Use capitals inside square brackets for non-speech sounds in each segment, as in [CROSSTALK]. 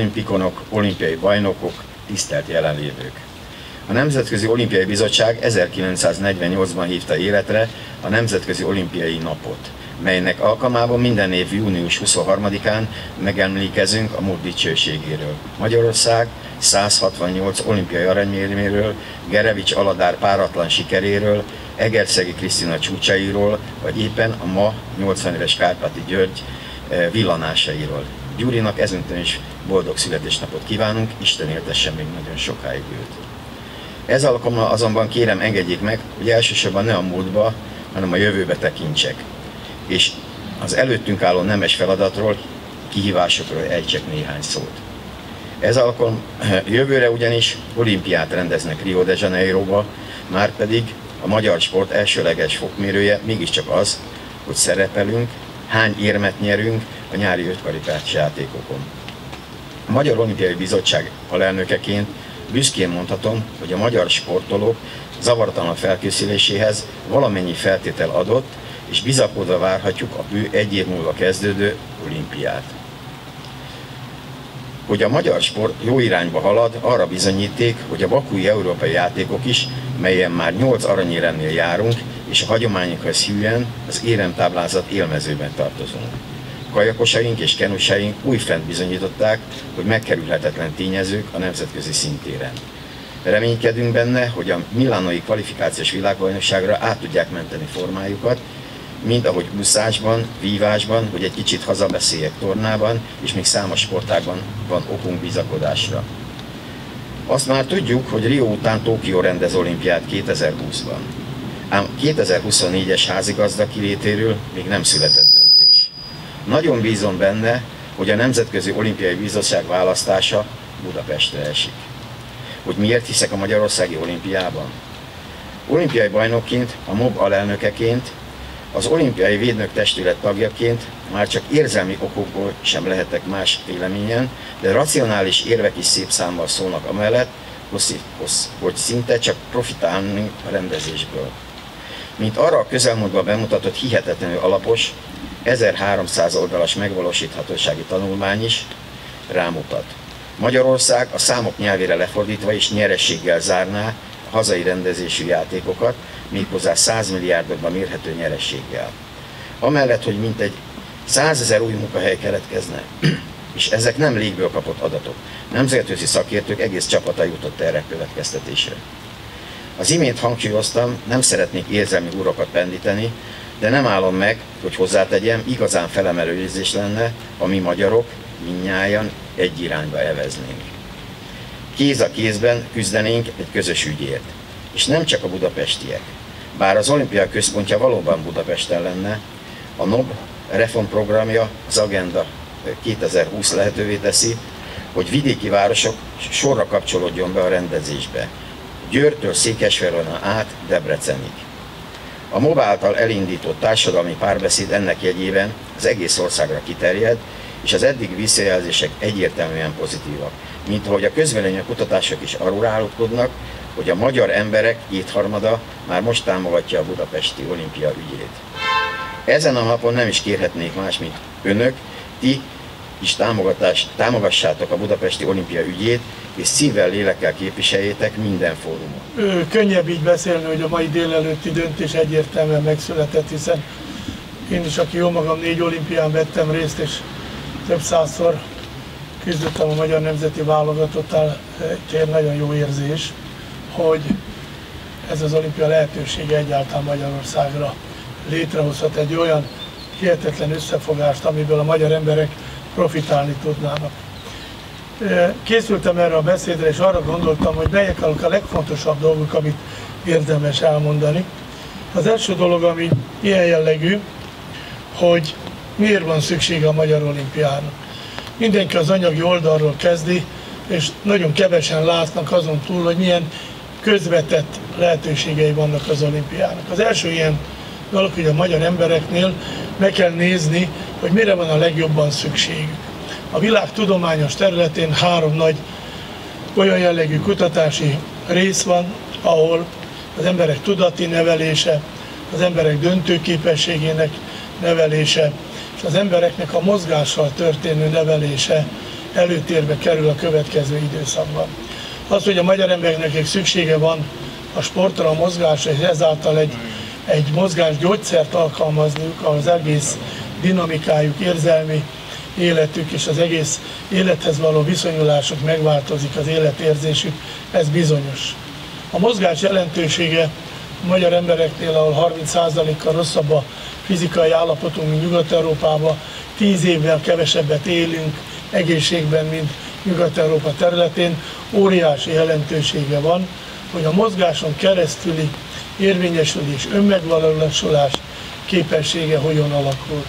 olimpikonok, olimpiai bajnokok, tisztelt jelenlévők! A Nemzetközi Olimpiai Bizottság 1948-ban hívta életre a Nemzetközi Olimpiai Napot, melynek alkalmában minden év június 23-án megemlékezünk a múlt dicsőségéről. Magyarország 168 olimpiai aranyérméről, Gerevics Aladár páratlan sikeréről, Egerszegi Krisztina csúcsairól, vagy éppen a ma 80 éves Kárpáti György eh, villanásairól. Gyurinak ezúttal is boldog születésnapot kívánunk, Isten éltesse még nagyon sokáig őt. Ez alkalommal azonban kérem engedjék meg, hogy elsősorban ne a múltba, hanem a jövőbe tekintsek. És az előttünk álló nemes feladatról, kihívásokról ejtsek néhány szót. Ez alkalom [CLEARS THROAT] jövőre ugyanis olimpiát rendeznek Rio de Janeiroba, már pedig a magyar sport elsőleges fokmérője mégiscsak az, hogy szerepelünk, hány érmet nyerünk a nyári ötkaripás játékokon. A Magyar Olimpiai Bizottság alelnökeként büszkén mondhatom, hogy a magyar sportolók zavartalan felkészüléséhez valamennyi feltétel adott, és bizakodva várhatjuk a bő egy év múlva kezdődő olimpiát. Hogy a magyar sport jó irányba halad, arra bizonyíték, hogy a Bakúi Európai Játékok is, melyen már 8 aranyéremnél járunk, és a hagyományokhoz hűen az éremtáblázat élmezőben tartozunk. Kajakosaink és kenusaink újfent bizonyították, hogy megkerülhetetlen tényezők a nemzetközi szintéren. Reménykedünk benne, hogy a milánoi kvalifikációs világbajnokságra át tudják menteni formájukat, mint ahogy úszásban, vívásban, hogy egy kicsit hazabeszéljek tornában, és még számos sportágban van okunk bizakodásra. Azt már tudjuk, hogy Rio után Tokió rendez olimpiát 2020-ban. Ám 2024-es házigazda kilétéről még nem született. Nagyon bízom benne, hogy a Nemzetközi Olimpiai Bizottság választása Budapestre esik. Hogy miért hiszek a Magyarországi Olimpiában? Olimpiai bajnokként, a MOB alelnökeként az olimpiai védnök testület tagjaként már csak érzelmi okokból sem lehetek más véleményen, de racionális érvek is szép számmal szólnak amellett, hogy szinte csak profitálni a rendezésből. Mint arra a közelmúltban bemutatott hihetetlenül alapos, 1300 oldalas megvalósíthatósági tanulmány is rámutat. Magyarország a számok nyelvére lefordítva is nyerességgel zárná a hazai rendezésű játékokat, méghozzá 100 milliárdokban mérhető nyerességgel. Amellett, hogy mintegy 100 ezer új munkahely keletkezne, [CLEARS THROAT] és ezek nem légből kapott adatok. Nemzetközi szakértők egész csapata jutott erre következtetésre. Az imént hangsúlyoztam, nem szeretnék érzelmi urokat pendíteni, de nem állom meg, hogy hozzátegyem, igazán felemelő érzés lenne, a mi magyarok minnyáján egy irányba eveznénk. Kéz a kézben küzdenénk egy közös ügyért. És nem csak a budapestiek. Bár az olimpia központja valóban Budapesten lenne, a NOB reformprogramja, az Agenda 2020 lehetővé teszi, hogy vidéki városok sorra kapcsolódjon be a rendezésbe. Győrtől Székesfehérvárna át Debrecenig. A MOB által elindított társadalmi párbeszéd ennek jegyében az egész országra kiterjed, és az eddig visszajelzések egyértelműen pozitívak. Mint ahogy a közvélemény kutatások is arról állapodnak, hogy a magyar emberek kétharmada már most támogatja a budapesti olimpia ügyét. Ezen a napon nem is kérhetnék más, mint önök, ti is támogassátok a budapesti olimpia ügyét, és szívvel, lélekkel képviseljétek minden fórumon. Könnyebb így beszélni, hogy a mai délelőtti döntés egyértelműen megszületett, hiszen én is, aki jó magam négy olimpián vettem részt, és több százszor küzdöttem a magyar nemzeti válogatottál, egy nagyon jó érzés hogy ez az olimpia lehetősége egyáltalán Magyarországra létrehozhat egy olyan hihetetlen összefogást, amiből a magyar emberek profitálni tudnának. Készültem erre a beszédre, és arra gondoltam, hogy melyek a legfontosabb dolgok, amit érdemes elmondani. Az első dolog, ami ilyen jellegű, hogy miért van szüksége a Magyar Olimpiának. Mindenki az anyagi oldalról kezdi, és nagyon kevesen látnak azon túl, hogy milyen közvetett lehetőségei vannak az olimpiának. Az első ilyen dolog, hogy a magyar embereknél meg kell nézni, hogy mire van a legjobban szükségük. A világ tudományos területén három nagy olyan jellegű kutatási rész van, ahol az emberek tudati nevelése, az emberek döntőképességének nevelése, és az embereknek a mozgással történő nevelése előtérbe kerül a következő időszakban. Az, hogy a magyar embereknek szüksége van a sportra, a mozgásra, és ezáltal egy, egy mozgás gyógyszert alkalmazniuk az egész dinamikájuk, érzelmi életük és az egész élethez való viszonyulásuk megváltozik, az életérzésük, ez bizonyos. A mozgás jelentősége a magyar embereknél, ahol 30%-kal rosszabb a fizikai állapotunk, mint Nyugat-Európában, 10 évvel kevesebbet élünk egészségben, mint Nyugat-Európa területén, óriási jelentősége van, hogy a mozgáson keresztüli érvényesülés, önmegvalósulás képessége hogyan alakul.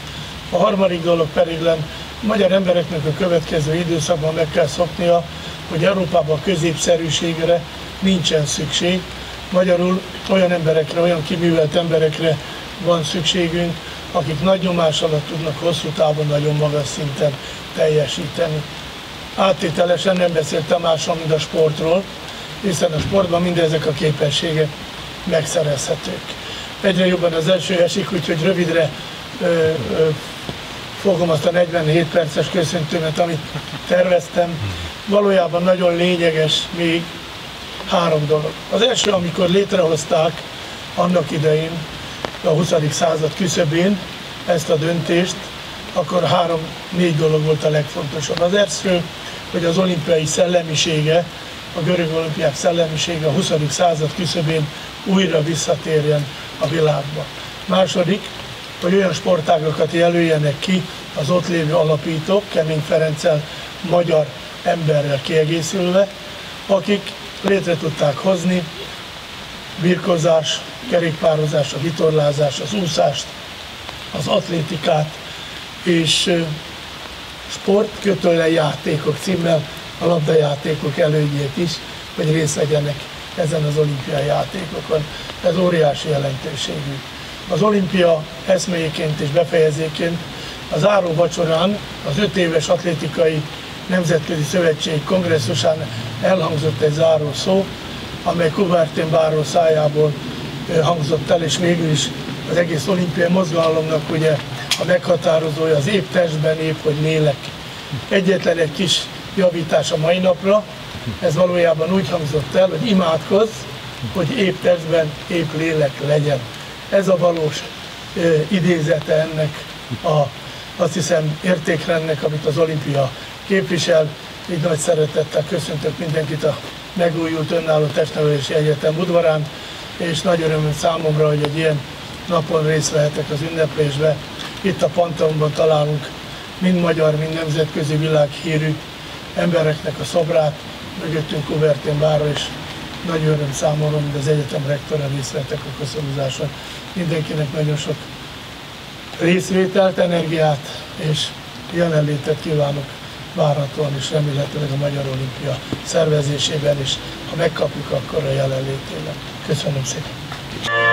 A harmadik dolog pedig len, magyar embereknek a következő időszakban meg kell szoknia, hogy Európában középszerűségre nincsen szükség. Magyarul olyan emberekre, olyan kiművelt emberekre van szükségünk, akik nagy nyomás alatt tudnak hosszú távon nagyon magas szinten teljesíteni. Áttételesen nem beszéltem máshol, mint a sportról, hiszen a sportban mindezek a képességek megszerezhetők. Egyre jobban az első esik, úgyhogy rövidre fogom azt a 47 perces köszöntőmet, amit terveztem. Valójában nagyon lényeges még három dolog. Az első, amikor létrehozták annak idején, a 20. század küszöbén ezt a döntést, akkor három-négy dolog volt a legfontosabb. Az első, hogy az olimpiai szellemisége, a görög olimpiák szellemisége a 20. század küszöbén újra visszatérjen a világba. Második, hogy olyan sportágokat jelöljenek ki az ott lévő alapítók, Kemény Ferenccel, magyar emberrel kiegészülve, akik létre tudták hozni birkozás, kerékpározás, a vitorlázás, az úszást, az atlétikát és sport kötőle játékok címmel a labdajátékok elődjét is, hogy részt vegyenek ezen az olimpiai játékokon. Ez óriási jelentőségű. Az olimpia eszméjéként és befejezéként az áró vacsorán az öt éves atlétikai nemzetközi szövetség kongresszusán elhangzott egy záró szó, amely Kubertin báró szájából hangzott el, és végül is az egész olimpiai mozgalomnak ugye a meghatározója az épp testben, épp hogy lélek. Egyetlen egy kis javítás a mai napra, ez valójában úgy hangzott el, hogy imádkozz, hogy épp testben, épp lélek legyen. Ez a valós idézete ennek a, azt hiszem, értékrendnek, amit az olimpia képvisel. Így nagy szeretettel köszöntök mindenkit a megújult önálló testnevelési egyetem udvarán, és nagy öröm számomra, hogy egy ilyen napon részt vehetek az ünneplésbe. Itt a Panteonban találunk mind magyar, mind nemzetközi világhírű embereknek a szobrát, mögöttünk Kuvertén bárra, és nagy öröm számomra, hogy az egyetem rektora részt vettek a köszönözáson. Mindenkinek nagyon sok részvételt, energiát és jelenlétet kívánok várhatóan és remélhetőleg a Magyar Olimpia szervezésében, és ha megkapjuk, akkor a jelenlétében. Köszönöm szépen!